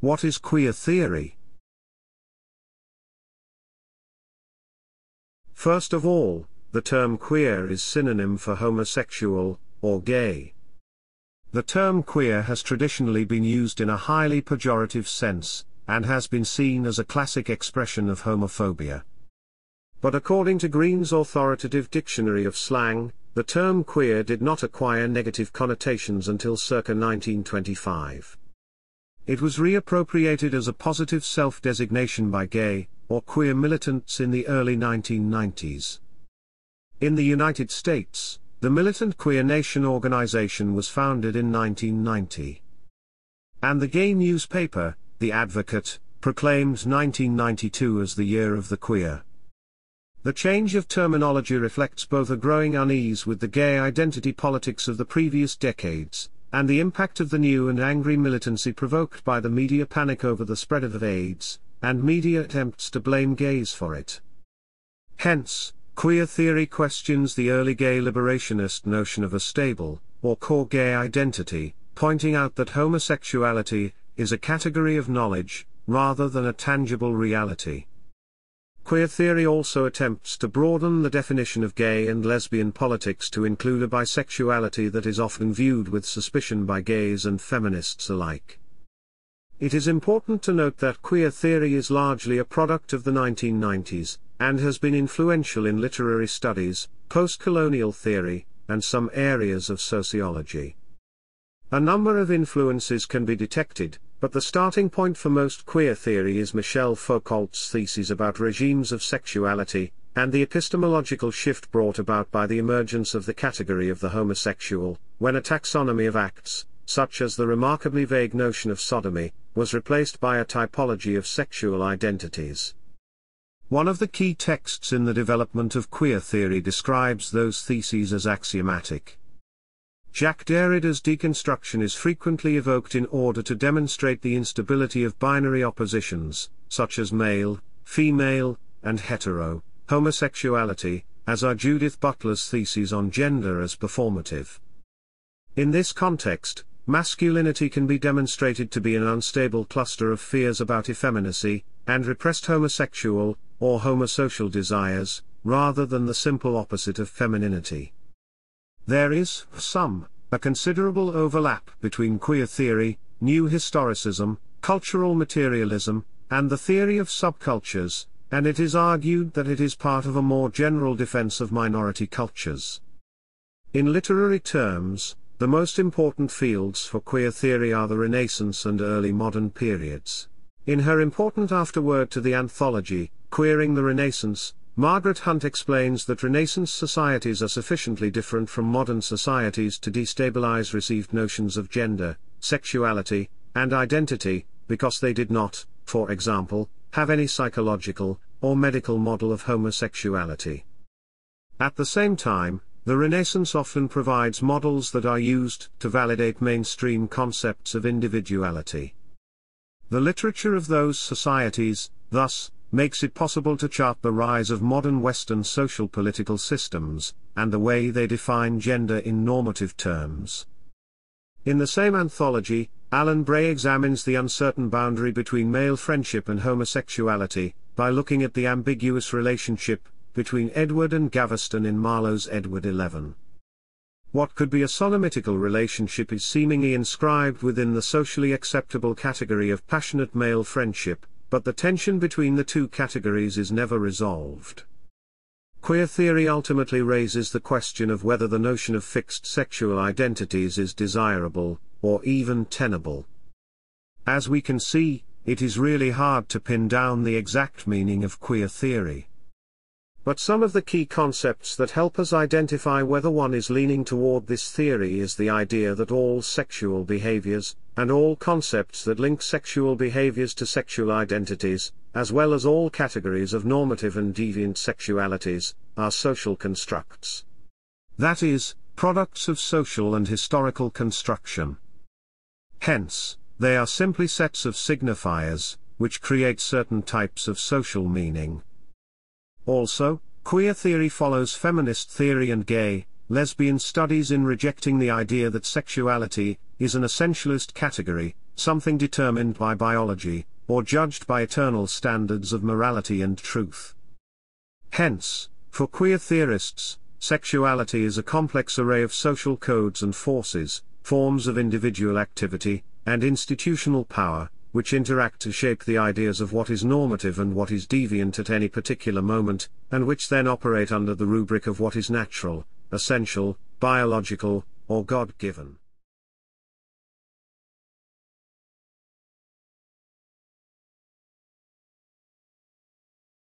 What is queer theory? First of all, the term queer is synonym for homosexual, or gay. The term queer has traditionally been used in a highly pejorative sense, and has been seen as a classic expression of homophobia. But according to Green's authoritative dictionary of slang, the term queer did not acquire negative connotations until circa 1925. It was reappropriated as a positive self-designation by gay, or queer militants in the early 1990s. In the United States, the Militant Queer Nation organization was founded in 1990. And the gay newspaper, The Advocate, proclaimed 1992 as the year of the queer. The change of terminology reflects both a growing unease with the gay identity politics of the previous decades, and the impact of the new and angry militancy provoked by the media panic over the spread of AIDS, and media attempts to blame gays for it. Hence, Queer theory questions the early gay liberationist notion of a stable, or core gay identity, pointing out that homosexuality is a category of knowledge, rather than a tangible reality. Queer theory also attempts to broaden the definition of gay and lesbian politics to include a bisexuality that is often viewed with suspicion by gays and feminists alike. It is important to note that queer theory is largely a product of the 1990s, and has been influential in literary studies, post-colonial theory, and some areas of sociology. A number of influences can be detected, but the starting point for most queer theory is Michel Foucault's thesis about regimes of sexuality, and the epistemological shift brought about by the emergence of the category of the homosexual, when a taxonomy of acts, such as the remarkably vague notion of sodomy, was replaced by a typology of sexual identities. One of the key texts in the development of queer theory describes those theses as axiomatic. Jacques Derrida's deconstruction is frequently evoked in order to demonstrate the instability of binary oppositions, such as male, female, and hetero, homosexuality, as are Judith Butler's theses on gender as performative. In this context, masculinity can be demonstrated to be an unstable cluster of fears about effeminacy, and repressed homosexual, or homosocial desires, rather than the simple opposite of femininity. There is, some, a considerable overlap between queer theory, new historicism, cultural materialism, and the theory of subcultures, and it is argued that it is part of a more general defense of minority cultures. In literary terms, the most important fields for queer theory are the Renaissance and early modern periods. In her important afterword to the anthology, Queering the Renaissance, Margaret Hunt explains that Renaissance societies are sufficiently different from modern societies to destabilize received notions of gender, sexuality, and identity, because they did not, for example, have any psychological or medical model of homosexuality. At the same time, the Renaissance often provides models that are used to validate mainstream concepts of individuality. The literature of those societies, thus, makes it possible to chart the rise of modern Western social political systems, and the way they define gender in normative terms. In the same anthology, Alan Bray examines the uncertain boundary between male friendship and homosexuality, by looking at the ambiguous relationship between Edward and Gaveston in Marlowe's Edward XI. What could be a sodomitical relationship is seemingly inscribed within the socially acceptable category of passionate male friendship, but the tension between the two categories is never resolved. Queer theory ultimately raises the question of whether the notion of fixed sexual identities is desirable, or even tenable. As we can see, it is really hard to pin down the exact meaning of queer theory. But some of the key concepts that help us identify whether one is leaning toward this theory is the idea that all sexual behaviors, and all concepts that link sexual behaviors to sexual identities, as well as all categories of normative and deviant sexualities, are social constructs. That is, products of social and historical construction. Hence, they are simply sets of signifiers, which create certain types of social meaning. Also, queer theory follows feminist theory and gay, lesbian studies in rejecting the idea that sexuality is an essentialist category, something determined by biology, or judged by eternal standards of morality and truth. Hence, for queer theorists, sexuality is a complex array of social codes and forces, forms of individual activity, and institutional power, which interact to shape the ideas of what is normative and what is deviant at any particular moment, and which then operate under the rubric of what is natural, essential, biological, or God given.